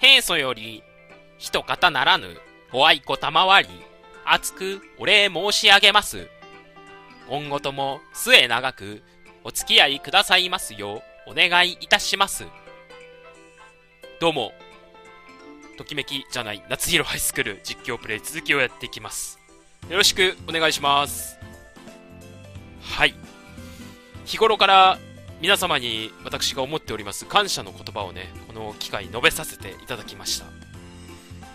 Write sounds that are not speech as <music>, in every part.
平素より、一方ならぬ、ご愛子賜り、厚くお礼申し上げます。今後とも末長くお付き合いくださいますようお願いいたします。どうも、ときめきじゃない夏広ハイスクール実況プレイ続きをやっていきます。よろしくお願いします。はい。日頃から皆様に私が思っております感謝の言葉をね、この機会に述べさせていただきました。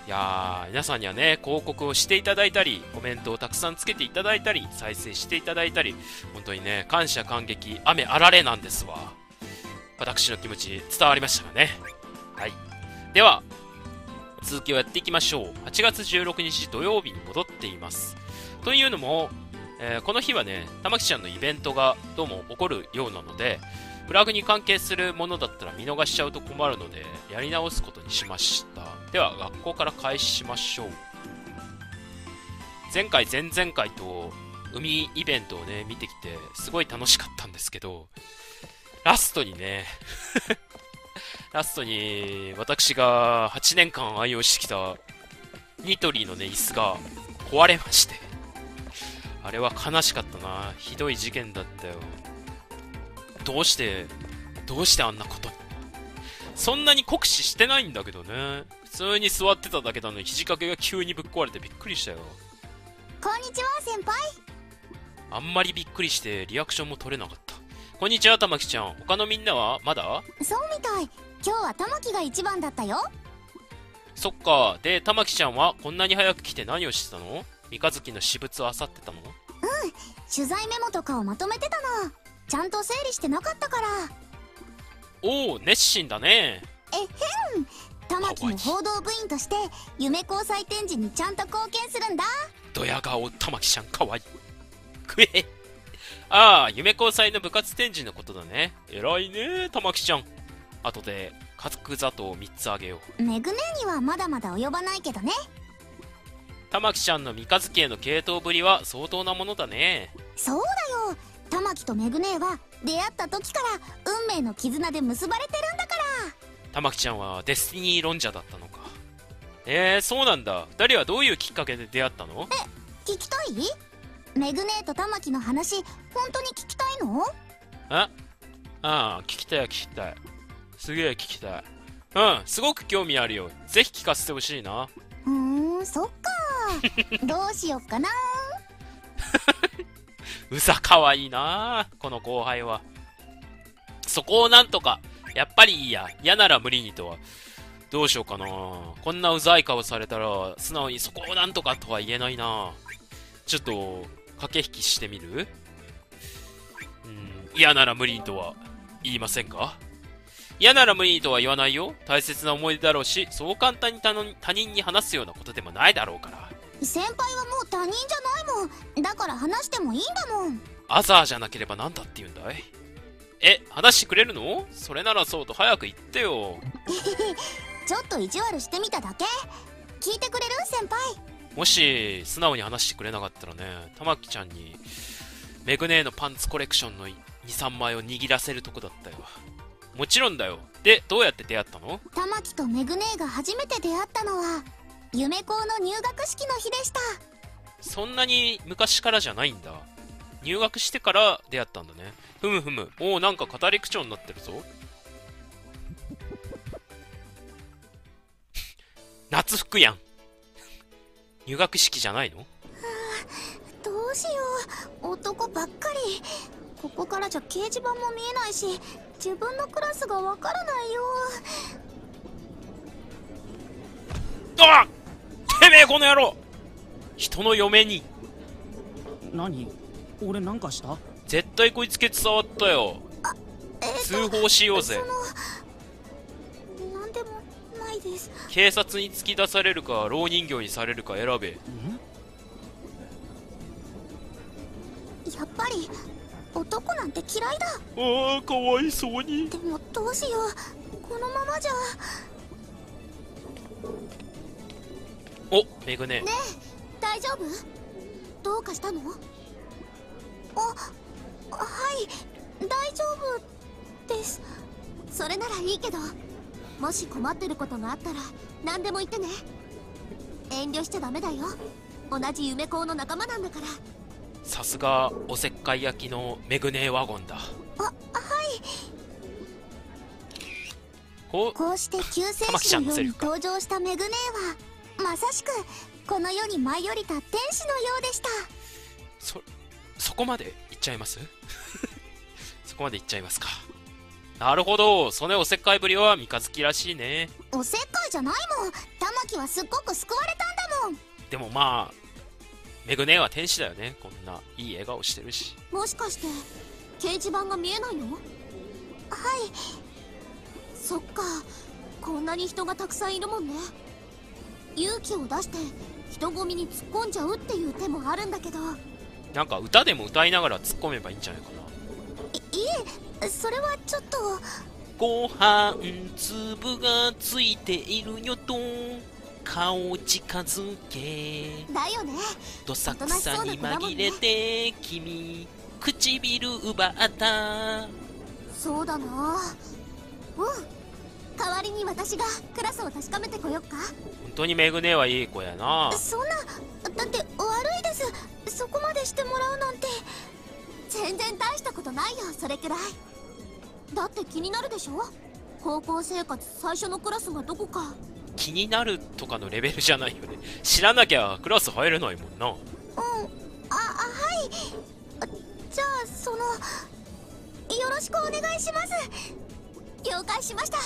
いやー、皆さんにはね、広告をしていただいたり、コメントをたくさんつけていただいたり、再生していただいたり、本当にね、感謝感激、雨あられなんですわ。私の気持ち伝わりましたかね？はい。では、続きをやっていきましょう。8月16日土曜日に戻っています。というのも、えー、この日はね、玉木ちゃんのイベントがどうも起こるようなので、フラグに関係するものだったら見逃しちゃうと困るので、やり直すことにしました。では、学校から開始しましょう。前回、前々回と、海イベントをね、見てきて、すごい楽しかったんですけど、ラストにね <laughs> ラストに、私が8年間愛用してきた、ニトリのね、椅子が壊れまして、あれは悲しかったな。ひどい事件だったよ。どうして、どうしてあんなことそんなに酷使してないんだけどね。普通に座ってただけなのに肘掛けが急にぶっ壊れてびっくりしたよ。こんにちは、先輩。あんまりびっくりしてリアクションも取れなかった。こんにちは、玉木ちゃん。他のみんなは？まだ？そうみたい。今日は玉木が一番だったよ。そっか。で、玉木ちゃんはこんなに早く来て何をしてたの？三日月の私物を漁ってたの？うん。取材メモとかをまとめてたの。ちゃんと整理してなかったから。おお熱心だね。えへん。玉木の報道部員として夢交際展示にちゃんと貢献するんだ。ドヤ顔玉木ちゃんかわいい。くえああ夢交際の部活展示のことだね。偉いね玉木ちゃん。後で角砂糖を3つあげよう。メグ姉にはまだまだ及ばないけどね玉木ちゃんの三日月への系統ぶりは相当なものだね。そうだよ。玉木とメグ姉は出会った時から運命の絆で結ばれてるんだから。玉木ちゃんはデスティニー論者だったのか。えー、そうなんだ。2人はどういうきっかけで出会ったの？え聞きたい？メグ姉と玉木の話本当に聞きたいの？え？ああ聞きたい聞きたい。すげえ聞きたい。うんすごく興味あるよ。ぜひ聞かせてほしいなふーんそっか <laughs> どうしよっかな <laughs> うざかわいいなこの後輩は。そこをなんとか、やっぱりいいや。嫌なら無理にとは。どうしようかなこんなうざい顔されたら、素直にそこをなんとかとは言えないなちょっと、駆け引きしてみる？うん、嫌なら無理にとは言いませんか？嫌なら無理にとは言わないよ。大切な思い出だろうし、そう簡単に他人に話すようなことでもないだろうから。先輩はもう他人じゃないもん。だから話してもいいんだもん。アザーじゃなければ何だって言うんだい？え話してくれるの？それならそうと早く言ってよ。<laughs> ちょっと意地悪してみただけ。聞いてくれる？先輩。もし素直に話してくれなかったらね玉木ちゃんにメグネーのパンツコレクションの23枚を握らせるとこだったよもちろんだよ。でどうやって出会ったの？玉木とメグネーが初めて出会ったのは夢高の入学式の日でした。そんなに昔からじゃないんだ。入学してから出会ったんだね。ふむふむ。おおなんか語り口調になってるぞ。<laughs> 夏服やん。入学式じゃないの？はあどうしよう。男ばっかりここからじゃ掲示板も見えないし自分のクラスがわからないよ。あっ！てめえこの野郎！人の嫁に。何？俺なんかした？絶対こいつケツ触ったよ、えー、通報しようぜ。何でもないです。警察に突き出されるか老人形にされるか選べ。やっぱり男なんて嫌いだ。ああかわいそうに。でもどうしよう。このままじゃ。おメグネね。え大丈夫？どうかしたの？あはい大丈夫です。それならいいけどもし困ってることがあったら何でも言ってね。遠慮しちゃダメだよ。同じ夢校の仲間なんだからさすがおせっかい焼きのメグネーワゴンだ。あはい。こうこうして救世主のように登場したメグネーはまさしくこの世に舞い降りた天使のようでした。そそこまで行っちゃいます？<laughs> そこまで行っちゃいますか。なるほど。そのおせっかいぶりは三日月らしいね。おせっかいじゃないもん。玉木はすっごく救われたんだもん。でもまあメグネーは天使だよね。こんないい笑顔してるし。もしかして掲示板が見えないの？はい。そっか。こんなに人がたくさんいるもんね。勇気を出して人混みに突っ込んじゃうっていう手もあるんだけど。なんか歌でも歌いながら突っ込めばいいんじゃないかな。いいえそれはちょっと。ご飯粒がついているよと顔近づけ。だよね。どさくさに紛れて君唇奪った。そうだな。うん。代わりに私がクラスを確かめてこよっか。本当にメグネはいい子やな。そんなだって悪いです。そこまでしてもらうなんて。全然大したことないよそれくらい。だって気になるでしょ？高校生活最初のクラスがどこか気になるとかのレベルじゃないよね。<laughs> 知らなきゃクラス入れないもんな。うん。ああはい。じゃあそのよろしくお願いします。了解しました。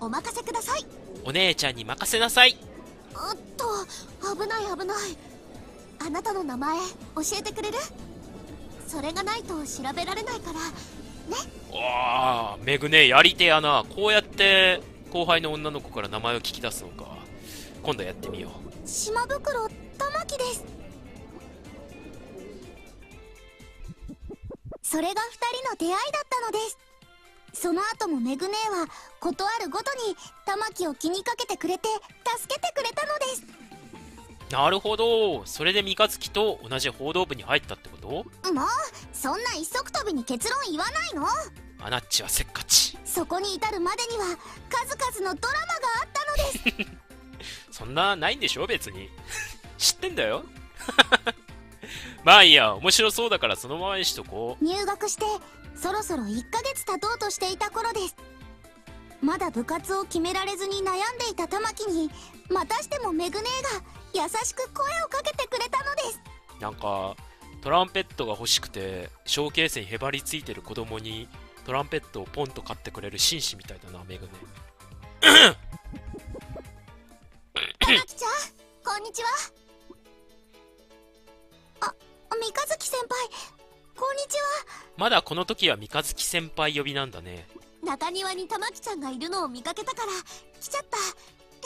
お任せください。お姉ちゃんに任せなさい。おっと危ない危ない。あなたの名前教えてくれる？それがないと調べられないから。ね。わあメグネやり手やな。こうやって後輩の女の子から名前を聞き出すのか今度やってみよう。島袋玉木です。それが2人の出会いだったのです。その後もメグ姉は事あるごとに玉木を気にかけてくれて助けてくれたのです。なるほど。それで三日月と同じ報道部に入ったってこと？もうそんな一足飛びに結論言わないのアナッチはせっかち。そこに至るまでには数々のドラマがあったのです。<laughs> そんなないんでしょ別に。知ってんだよ。<laughs> まあいいや面白そうだからそのままにしとこう。入学してそろそろ1ヶ月経とうとしていた頃です。まだ部活を決められずに悩んでいた玉木にまたしてもメグ姉が優しく声をかけてくれたのです。なんかトランペットが欲しくてショーケースにへばりついてる子供にトランペットをポンと買ってくれる紳士みたいだなメグネ玉木ちゃんこんにちは。あ三日月先輩こんにちは。まだこの時は三日月先輩呼びなんだね。中庭に玉木ちゃんがいるのを見かけたから来ちゃった。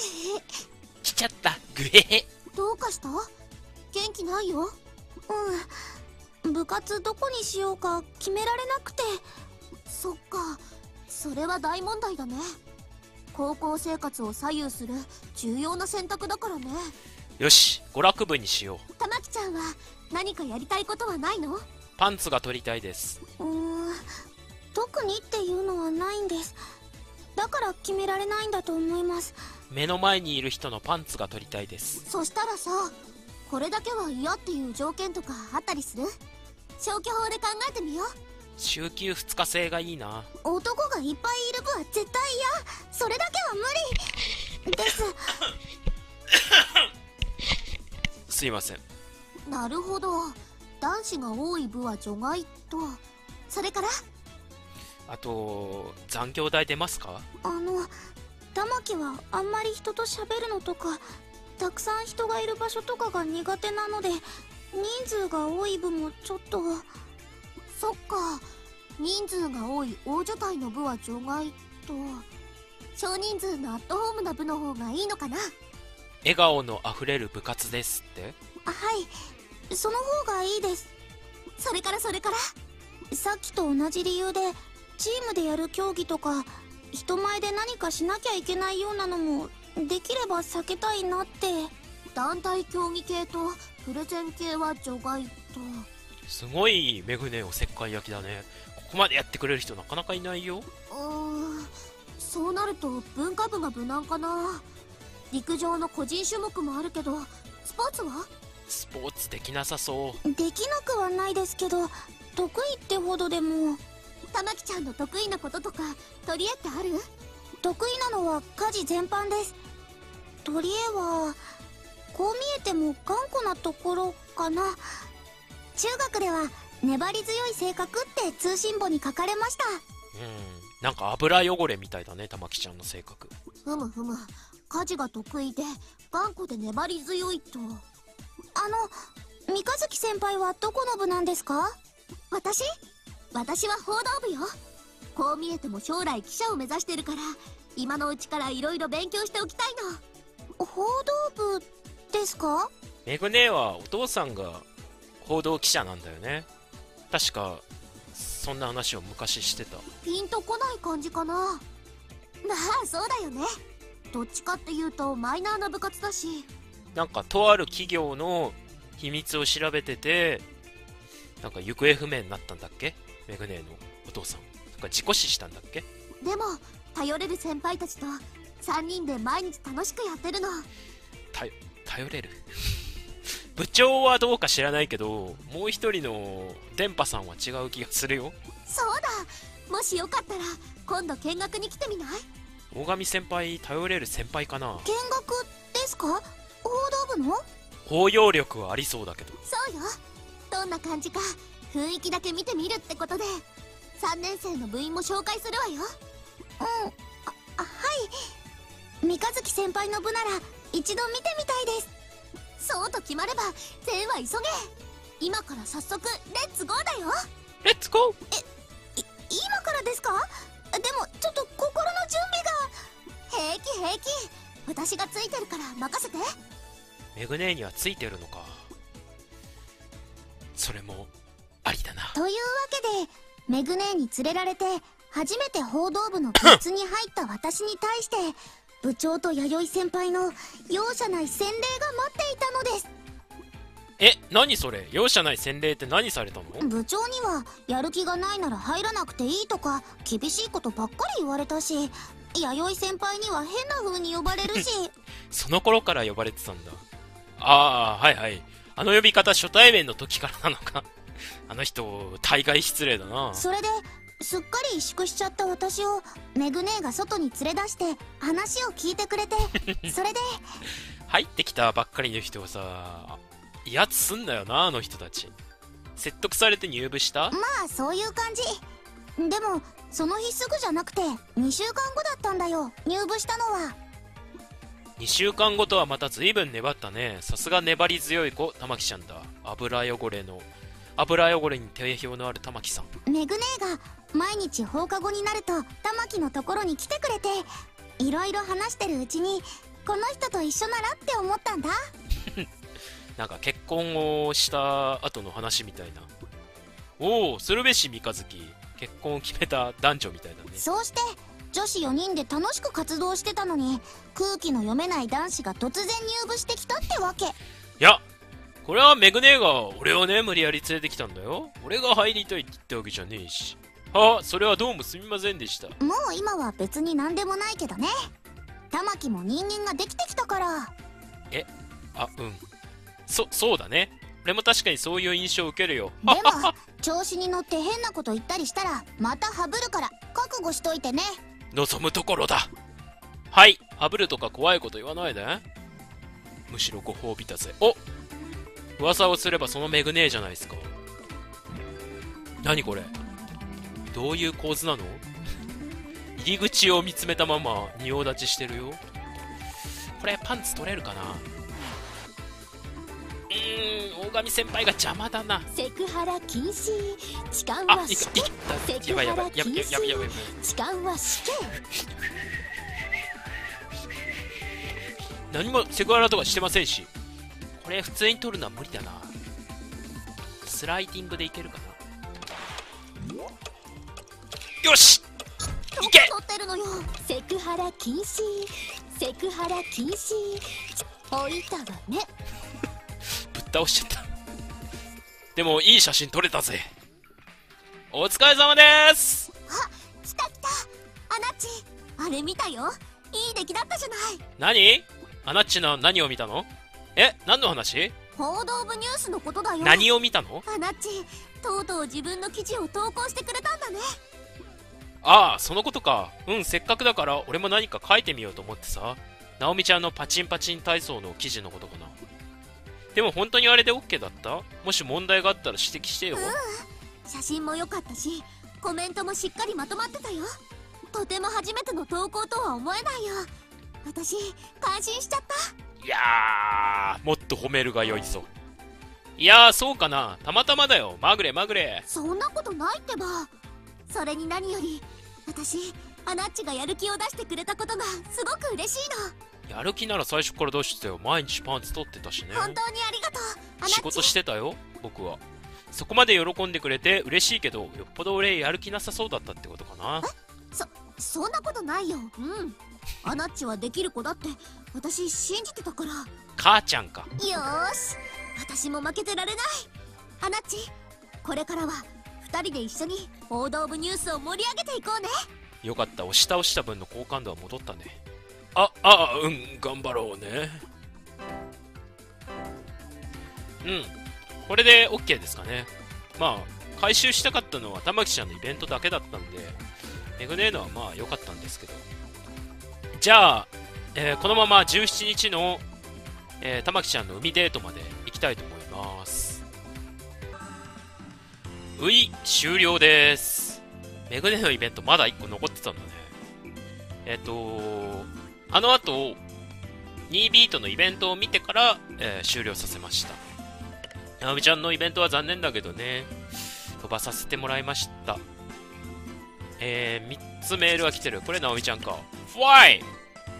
<laughs> 来ちゃった。グヘヘ。どうかした？元気ないよ？うん。部活どこにしようか決められなくてそっか。それは大問題だね。高校生活を左右する重要な選択だからね。よし娯楽部にしよう。玉木ちゃんは何かやりたいことはないの？うパンツが取りたいです。ーん。特にっていうのはないんです。だから決められないんだと思います。目の前にいる人のパンツが取りたいです。そしたらさこれだけは嫌っていう条件とかあったりする？消去法で考えてみよう週休2日制がいいな。男がいっぱいいる部は絶対嫌。それだけは無理。です。<coughs> すいません。なるほど。男子が多い部は除外と。それから？あと残業代出ますか？あの玉木はあんまり人と喋るのとかたくさん人がいる場所とかが苦手なので人数が多い部もちょっとそっか。人数が多い大所帯の部は除外と。少人数のアットホームな部の方がいいのかな。笑顔のあふれる部活ですって？あはい。その方がいいです。それからそれから。さっきと同じ理由でチームでやる競技とか人前で何かしなきゃいけないようなのもできれば避けたいなって。団体競技系とプレゼン系は除外と。すごいメグネおせっかい焼きだね。ここまでやってくれる人なかなかいないよ。うーんそうなると文化部が無難かな。陸上の個人種目もあるけどスポーツは？スポーツできなさそう。できなくはないですけど得意ってほどでも玉木ちゃんの得意なこととか取り柄ってある？得意なのは家事全般です。取り柄はこう見えても頑固なところかな。中学では粘り強い性格って通信簿に書かれました。うん。なんか油汚れみたいだね玉木ちゃんの性格。ふむふむ。家事が得意で頑固で粘り強いと。あの三日月先輩はどこの部なんですか？私？私は報道部よ。こう見えても将来記者を目指してるから今のうちから色々勉強しておきたいの。報道部ですか？メグ姉はお父さんが報道記者なんだよね確かそんな話を昔してた。ピンとこない感じかな。まあそうだよね。どっちかっていうとマイナーな部活だし。なんかとある企業の秘密を調べててなんか行方不明になったんだっけ？メグネのお父さん。なんか事故死したんだっけ？でも頼れる先輩たちと3人で毎日楽しくやってるの。頼れる？部長はどうか知らないけどもう一人の電波さんは違う気がするよ。そうだ。もしよかったら今度見学に来てみない？大神先輩頼れる先輩かな。見学ですか？報道部の？包容力はありそうだけど。そうよ。どんな感じか雰囲気だけ見てみるってことで3年生の部員も紹介するわよ。うん。ああはい。三日月先輩の部なら一度見てみたいですそうと決まれば全は急げ。今から早速レッツゴーだよ。レッツゴー？え今からですか？でもちょっと心の準備が。平気平気。私がついてるから任せて。メグ姉にはついてるのか？それもありだな。というわけでメグ姉に連れられて初めて報道部の部室に入った私に対して部長と弥生先輩の容赦ない洗礼が待っていたのです。え何それ？容赦ない洗礼って何されたの？部長にはやる気がないなら入らなくていいとか厳しいことばっかり言われたし弥生先輩には変な風に呼ばれるし。<laughs> その頃から呼ばれてたんだ。ああはいはい。あの呼び方初対面の時からなのか。あの人大概失礼だな。それですっかり萎縮しちゃった私をメグ姉が外に連れ出して話を聞いてくれて。<laughs> それで。入ってきたばっかりの人をさ威圧すんだよなあの人たち。説得されて入部した？まあそういう感じ。でもその日すぐじゃなくて2週間後だったんだよ入部したのは。2週間後とはまた随分粘ったね。さすが粘り強い子玉木ちゃんだ。油汚れの油汚れに定評のある玉木さん。メグ姉が毎日放課後になると玉木のところに来てくれていろいろ話してるうちにこの人と一緒ならって思ったんだ。<laughs> なんか結婚をした後の話みたいな。おお鶴瓶三日月。結婚を決めた男女みたいだね。そうして女子4人で楽しく活動してたのに空気の読めない男子が突然入部してきたってわけ。いやこれはメグ姉が俺をね無理やり連れてきたんだよ。俺が入りたいって言ったわけじゃねえし。はあそれはどうもすみませんでした。もう今は別に何でもないけどね。玉木も人間ができてきたから。え？あうん。そそうだね。俺も確かにそういう印象を受けるよ。でも調子に乗って変なこと言ったりしたらまたハブるから覚悟しといてね。望むところだ。はい。ハブるとか怖いこと言わないで。むしろご褒美だぜ。お！噂をすればそのメグネーじゃないですか。何これ？どういう構図なの？入り口を見つめたまま仁王立ちしてるよ。これパンツ取れるかな？うーん大神先輩が邪魔だな。セクハラ禁止。痴漢あはばいやばいやばい。痴漢は死刑。何もセクハラとかしてませんし。これ普通に取るのは無理だな。スライディングでいけるかなよし。いけ。取ってるのよセクハラ禁止。セクハラ禁止。置いたわね。<laughs> ぶっ倒しちゃった。でもいい写真撮れたぜ。お疲れ様です。来た来た。アナッチあれ見たよ。いい出来だったじゃない。何？アナッチの何を見たの？え何の話？報道部ニュースのことだよ。何を見たの？アナッチとうとう自分の記事を投稿してくれたんだねああそのことか。うんせっかくだから俺も何か書いてみようと思ってさ。ナオミちゃんのパチンパチン体操の記事のことかな。でも本当にあれで OK だった？もし問題があったら指摘してよ、写真も良かったしコメントもしっかりまとまってたよ。とても初めての投稿とは思えないよ。私感心しちゃった。いやーもっと褒めるが良いぞ。いやーそうかな。たまたまだよ。まぐれまぐれ。そんなことないってばそれに何より私アナッチがやる気を出してくれたことがすごく嬉しいの。やる気なら最初から出してよ毎日パンツ取ってたしね。本当にありがとう仕事してたよ僕は。そこまで喜んでくれて嬉しいけどよっぽど俺やる気なさそうだったってことかな。そんなことないよ。うん。アナッチはできる子だって私信じてたから。母ちゃんか。よーし。私も負けてられない。アナッチこれからは2人で一緒に報道部ニュースを盛り上げていこうね。よかった。押し倒した分の好感度は戻ったね。ああうん頑張ろうね。うん。これで OK ですかね。まあ回収したかったのは玉木ちゃんのイベントだけだったんでめぐねえのはまあ良かったんですけど。じゃあ、えーこのまま17日の、えー玉木ちゃんの海デートまで行きたいと思います。うい終了ですメグネのイベントまだ1個残ってたんだね。えっ、とあの後、2ビートのイベントを見てから、えー終了させました。なおみちゃんのイベントは残念だけどね、飛ばさせてもらいました。えー、3つメールが来てる。これなおみちゃんか。Why?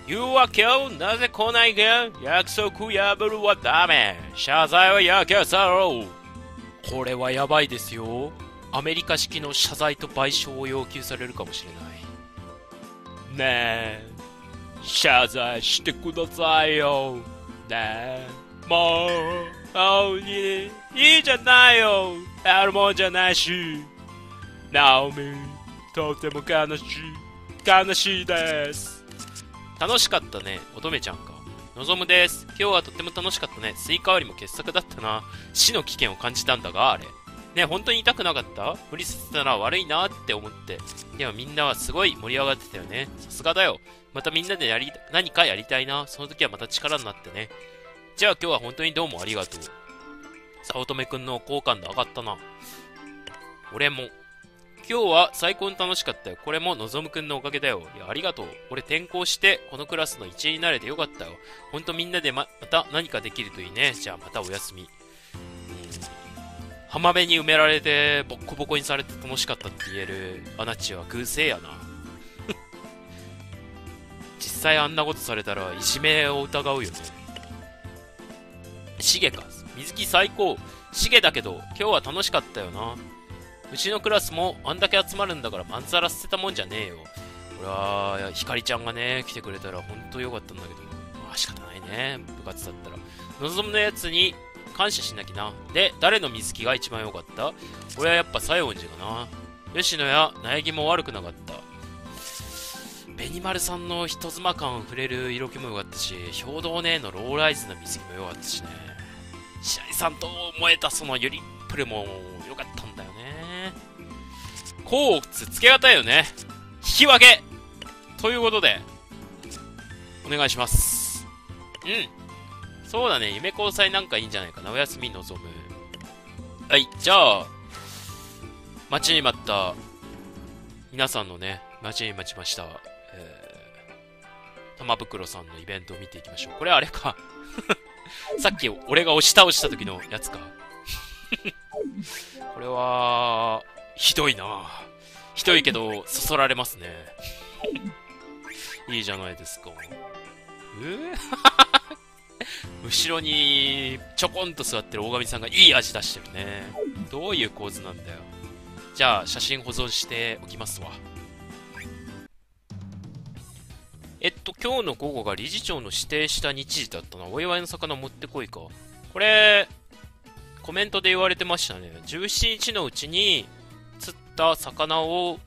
言うわ今日なぜ来ないか約束破るはダメ謝罪はやけさろうこれはやばいですよ。アメリカ式の謝罪と賠償を要求されるかもしれない。ねえ、謝罪してくださいよ。ねえ、もう、青に、いいじゃないよ。あるもんじゃないし。ナオミ、とても悲しい。悲しいです。楽しかったね、乙女ちゃんか。のぞむです。今日はとっても楽しかったね。スイカ割りも傑作だったな。死の危険を感じたんだが、あれ。ね、本当に痛くなかった？無理させたら悪いなって思って。でもみんなはすごい盛り上がってたよね。さすがだよ。またみんなでやり、何かやりたいな。その時はまた力になってね。じゃあ今日は本当にどうもありがとう。早乙女くんの好感度上がったな。俺も。今日は最高に楽しかったよ。これものぞむくんのおかげだよ。いや、ありがとう。俺転校して、このクラスの一員になれてよかったよ。ほんとみんなでま、また何かできるといいね。じゃあまたおやすみ。浜辺に埋められてボッコボコにされて楽しかったって言えるアナチは偶性やな <laughs> 実際あんなことされたらいじめを疑うよねシゲか水木最高シゲだけど今日は楽しかったよなうちのクラスもあんだけ集まるんだからまんざら捨てたもんじゃねえよ俺はひかりちゃんがね来てくれたらほんとよかったんだけどまあ仕方ないね部活だったら望むのやつに感謝しなきゃな。で、誰の水木が一番良かった？俺はやっぱ西園寺かな。吉野や苗木も悪くなかった。紅丸さんの人妻感触れる色気も良かったし、兵道姉のローライズな水着も良かったしね。白井さんと燃えたそのユリップルも良かった。コーツつけがたいよね。引き分けということで、お願いします。うん。そうだね、夢交際なんかいいんじゃないかな。おやすみ望む。はい、じゃあ、待ちに待った、皆さんのね、待ちに待ちました、えー、玉袋さんのイベントを見ていきましょう。これあれか。<laughs> さっき俺が押し倒した時のやつか。<laughs> これは、ひどいなひどいけど、そそられますね。いいじゃないですか。えー？<laughs> 後ろにちょこんと座ってる大神さんがいい味出してるね。どういう構図なんだよ。じゃあ、写真保存しておきますわ。えっと、今日の午後が理事長の指定した日時だったな。お祝いの魚持ってこいか。これ、コメントで言われてましたね。17日のうちにた魚を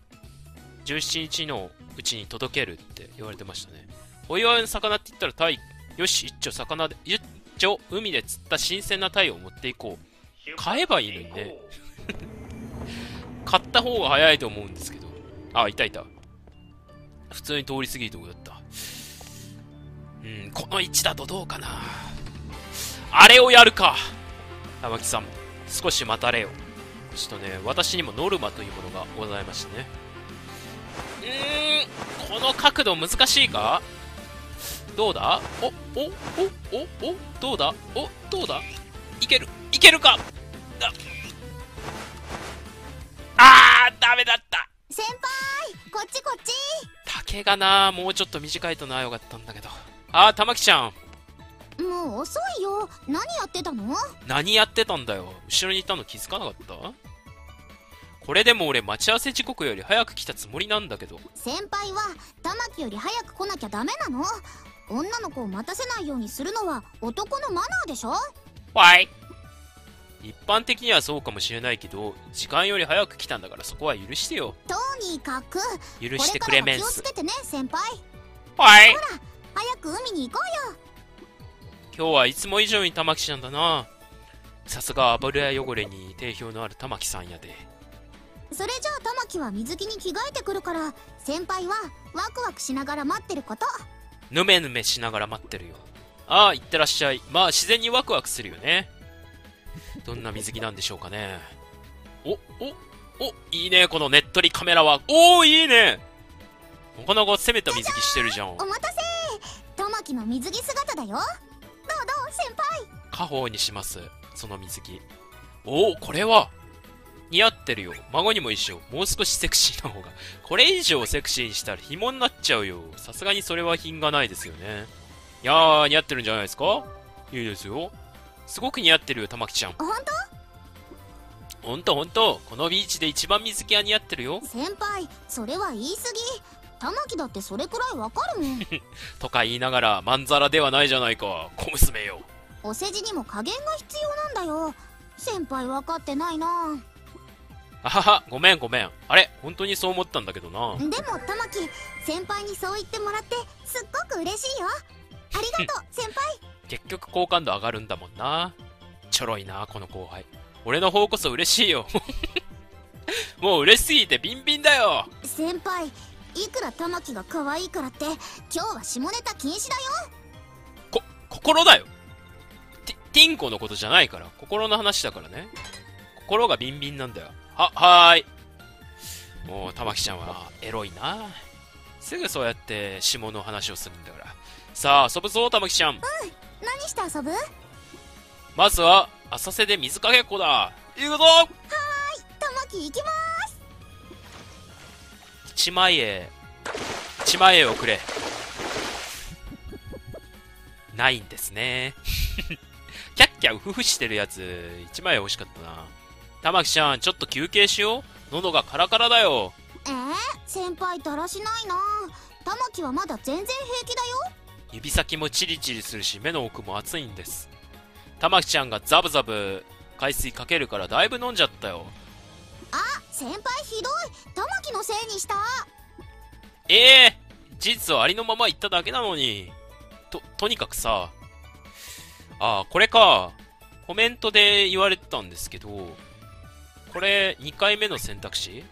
17日のうちに届けるって言われてましたね。お祝いの魚って言ったらタイ。よし、一丁魚で、一丁海で釣った新鮮なタイを持っていこう。買えばいいのにね。買った方が早いと思うんですけど。あ、いたいた。普通に通り過ぎるとこだった。うん、この位置だとどうかな。あれをやるか玉木さん、少し待たれよ。ちょっとね、私にもノルマというものがございましてね。うーん、この角度難しいか？どうだ？お、お、お、お、お、どうだ？お、どうだ？いける、いけるか？だあー、ダメだった。先輩こっちこっち。竹がなもうちょっと短いとなよかったんだけど。あー、玉木ちゃん。もう遅いよ何やってたの？何やってたんだよ。後ろにいたの気づかなかった？これでも俺待ち合わせ時刻より早く来たつもりなんだけど。先輩は玉木より早く来なきゃダメなの？女の子を待たせないようにするのは男のマナーでしょ？はい。一般的にはそうかもしれないけど、時間より早く来たんだからそこは許してよ。とにかく許してくれメンスこれからは気をつ。けてね先輩はい。早く海に行こうよ今日はいつも以上に玉木ちゃんだな。さすが油汚れに定評のある玉木さんやで。それじゃあ玉木は水着に着替えてくるから先輩はワクワクしながら待ってることぬめぬめしながら待ってるよ。ああ、行ってらっしゃい。まあ、自然にワクワクするよね。どんな水着なんでしょうかね。お、お、お、いいね、このねっとりカメラは。おー、いいねなかなか攻めた水着してるじゃん。お待たせ玉木の水着姿だよどうどう先輩家宝にします。その水着。おお、これは似合ってるよ。孫にも一緒。もう少しセクシーな方が。これ以上セクシーにしたら紐になっちゃうよ。さすがにそれは品がないですよね。いやー、似合ってるんじゃないですか？いいですよ。すごく似合ってるよ、玉木ちゃん。本ほんとほんと。このビーチで一番水着は似合ってるよ。当先輩それは言い過ぎ玉木だってそれくらいわかるもん <laughs> とか言いながら、まんざらではないじゃないか。小娘よ。お世辞にも加減が必要なんだよ先輩分かってないなあはは、ごめんごめん。あれ本当にそう思ったんだけどな。でも玉木先輩にそう言ってもらってすっごく嬉しいよありがとう <laughs> 先輩結局好感度上がるんだもんな。ちょろいな、この後輩。俺の方こそ嬉しいよ。<laughs> もう嬉しすぎてビンビンだよ。先輩いくら玉木が可愛いからって今日は下ネタ禁止だよこ、心だよ。ティティンコのことじゃないから。心の話だからね。心がビンビンなんだよ。は、はーい。もう、玉木ちゃんはエロいな。すぐそうやって下の話をするんだから。さあ、遊ぶぞ、玉木ちゃん。何して遊ぶ？まずは、浅瀬で水かけっこだ。行くぞ玉木行きま一万円。一万円をくれ。ないんですね。キャッキャウフフしてるやつ、一万円欲しかったな。玉木ちゃん、ちょっと休憩しよう。喉がカラカラだよ。えー、先輩だらしないな玉木はまだ全然平気だよ指先もチリチリするし、目の奥も熱いんです。玉木ちゃんがザブザブ海水かけるからだいぶ飲んじゃったよ。あ先輩ひどい玉木のせいにしたええ事実をありのまま言っただけなのに。と、とにかくさ。ああ、これか。コメントで言われてたんですけど、これ2回目の選択肢？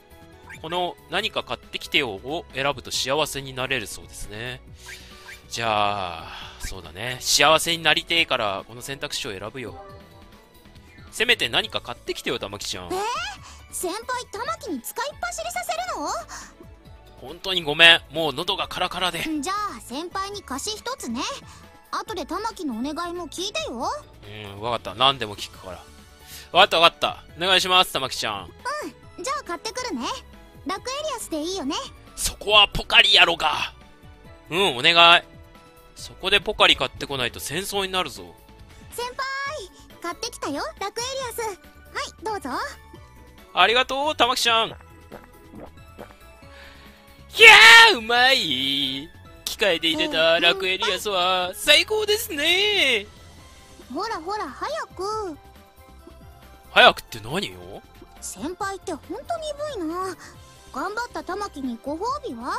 この何か買ってきてよを選ぶと幸せになれるそうですね。じゃあ、そうだね。幸せになりてえから、この選択肢を選ぶよ。せめて何か買ってきてよ、玉木ちゃん。先輩玉木に使いっ走りさせる本当にごめん。もう喉がカラカラで。のじゃあ先輩に貸し一つね後で玉木のお願いも聞いてようん、わかった。何でも聞くから。わかったわかった。お願いします、玉木ちゃん。じゃあ買ってくるねラクエリアスでいいよねそこはポカリやろが。うん、お願い。そこでポカリ買ってこないと戦争になるぞ。先輩買ってきたよラクエリアスはいどうぞありがとう、玉木ちゃん。いやー、うまい。機械で入れたラクエリアスは最高ですね。ほらほら早く早くって何よ？先輩ってほんと鈍いな頑張った玉木にご褒美は？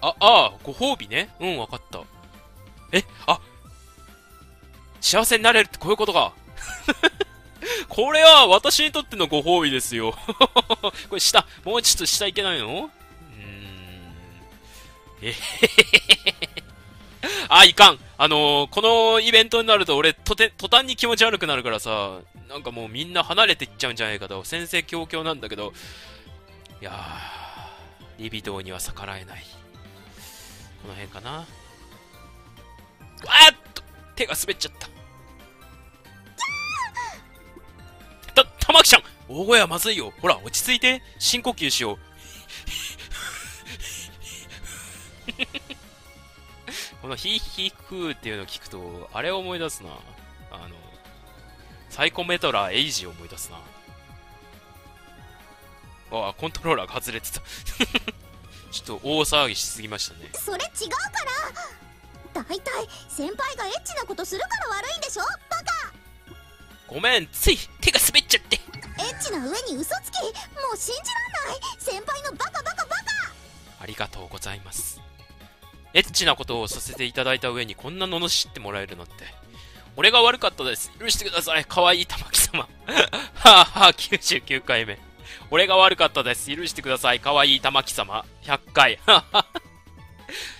あ、ああ、ご褒美ね。うん、わかった。え、あ、幸せになれるってこういうことか。<laughs> これは私にとってのご褒美ですよ。<laughs> これ下、もうちょっと下いけないの？うん。えへへへへ。<laughs> あ、いかん。あのー、このイベントになると俺、とて、途端に気持ち悪くなるからさ、なんかもうみんな離れていっちゃうんじゃないかと、先生強々なんだけど、いやー、リビドーには逆らえない。この辺かな。あっと手が滑っちゃった。玉木ちゃん大声はまずいよ。ほら、落ち着いて。深呼吸しよう。<laughs> このヒーヒークーっていうのを聞くと、あれを思い出すな。あの、サイコメトラーエイジを思い出すな。ああ、コントローラーが外れてた。<laughs> ちょっと大騒ぎしすぎましたね。それ違うから大体先輩がエッチなことするから悪いんでしょ？バカごめん、つい手が滑っちゃって。エッチな上に嘘つきもう信じらんない先輩のバカバカバカありがとうございます。エッチなことをさせていただいた上にこんな罵ってもらえるなんて。俺が悪かったです。許してください。可愛い玉木様。はあはあ、99回目。俺が悪かったです。許してください。可愛い玉木様。100回。ははは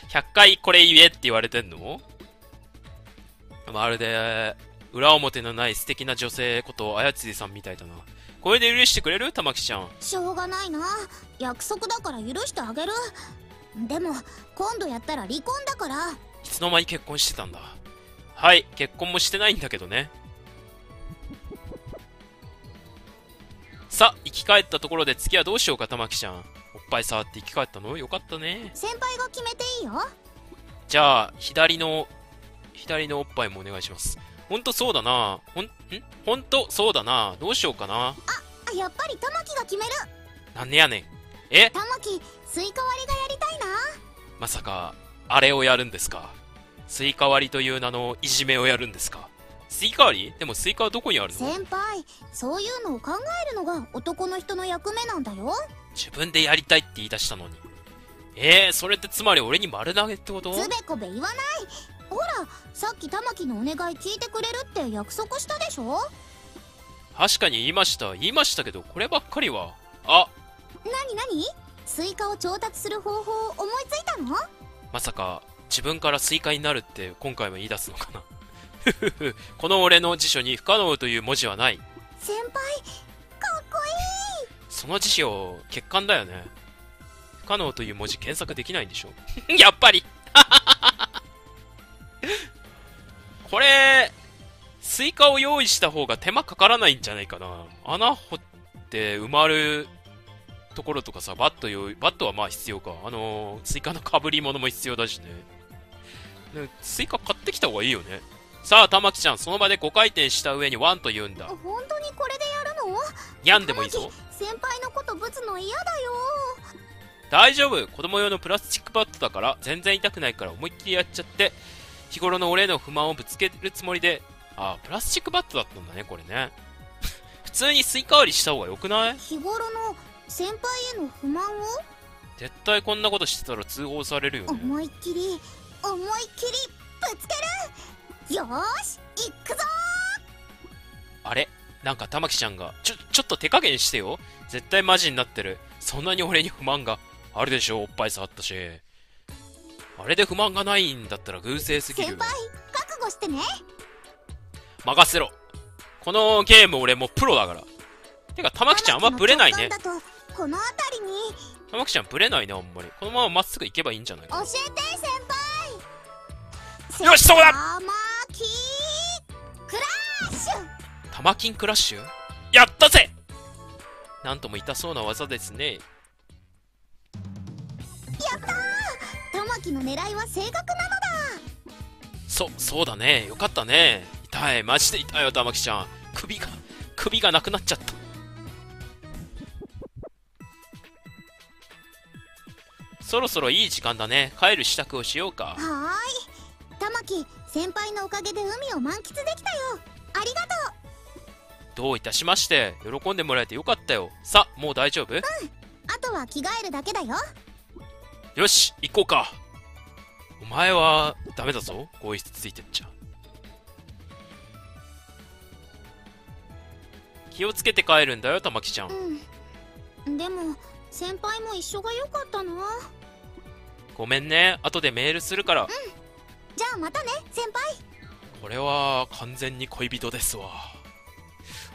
100回これ言えって言われてんの？まるで、裏表のない素敵な女性こと、あやつりさんみたいだな。これで許してくれる？玉木ちゃん。しょうがないな約束だから許してあげるでも今度やったら離婚だからいつの間に結婚してたんだ？はい、結婚もしてないんだけどね。さあ、生き返ったところで次はどうしようか、玉木ちゃん。おっぱい触って生き返ったの？よかったね。先輩が決めていいよじゃあ、左の、左のおっぱいもお願いします。ほんとそうだな。ほん、ん？ほんとそうだな。どうしようかな。あやっぱり玉木が決める。なんでやねん。え？玉木スイカ割りがやりたいな。まさか、あれをやるんですか？スイカ割りという名のいじめをやるんですか？スイカ割り？でもスイカはどこにあるの？先輩そういうのを考えるのが男の人の役目なんだよ。自分でやりたいって言い出したのに。えー、それってつまり俺に丸投げってこと？つべこべ言わない。ほらさっき玉木のお願い聞いてくれるって約束したでしょ？確かに言いました。言いましたけど、こればっかりは。あ、なになにスイカを調達する方法を思いついたの？まさか、自分からスイカになるって今回も言い出すのかな。この俺の辞書に不可能という文字はない。先輩かっこいいその辞書、欠陥だよね。不可能という文字検索できないんでしょ <laughs> やっぱり <laughs> これ、スイカを用意した方が手間かからないんじゃないかな。穴掘って埋まるところとかさ、バット用意、バットはまあ必要か。あのー、スイカの被り物も必要だしね。ねスイカ買ってきた方がいいよね。さあ、玉木ちゃん、その場で5回転した上にワンと言うんだ。本当にこれでやるの？ニャンでもいいぞ。先輩のことぶつの嫌だよ大丈夫子供用のプラスチックバットだから全然痛くないから思いっきりやっちゃって日頃の俺への不満をぶつけるつもりであプラスチックバットだったんだねこれね。<laughs> 普通にスイカ割りした方がよくない？日頃の先輩への不満を？絶対こんなことしてたら通報されるよね。思いっきり思いっきりぶつける！よーし行くぞあれ？なんか玉木ちゃんがちょちょっと手加減してよ。絶対マジになってる。そんなに俺に不満があるでしょおっぱい触ったし。あれで不満がないんだったら偶然すぎる。先輩覚悟してね任せろ。このゲーム俺もうプロだから。てか玉木ちゃんあんまブレないね。この辺りに。玉木ちゃんブレないねあんまり。このまままっすぐ行けばいいんじゃないか教なえて先輩。よしそうだ。玉木クラッシュ。玉金クラッシュ？やったぜ！なんとも痛そうな技ですね。やったー！玉木の狙いは正確なのだ。そそうだね。よかったね痛い。マジで痛いよ玉木ちゃん。首が首がなくなっちゃった。そろそろいい時間だね。帰る支度をしようか。はーい。玉木先輩のおかげで海を満喫できたよ。ありがとう。どういたしまして。喜んでもらえてよかったよ。さもう大丈夫？あとは着替えるだけだよ。よし、行こうか。お前は、ダメだぞ。更衣室ついてっちゃ。気をつけて帰るんだよ、玉木ちゃん。うんでも先輩も一緒が良かったなごめんね。後でメールするから。じゃあまたね先輩これは、完全に恋人ですわ。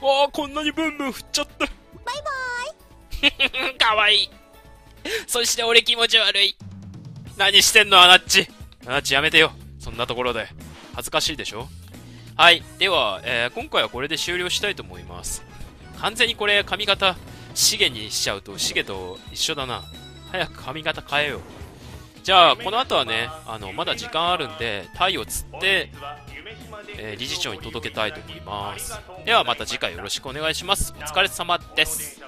わあ、こんなにブンブン振っちゃった。バイバうん <laughs> かわいい。そして俺気持ち悪い。何してんの、アナッチ。アナッチやめてよ。そんなところで。恥ずかしいでしょ？はい。では、えー今回はこれで終了したいと思います。完全にこれ髪型、シゲにしちゃうと、シゲと一緒だな。早く髪型変えよう。じゃあ、この後はね、あの、まだ時間あるんで、タイを釣って、えー理事長に届けたいと思います。ではまた次回よろしくお願いします。お疲れ様です。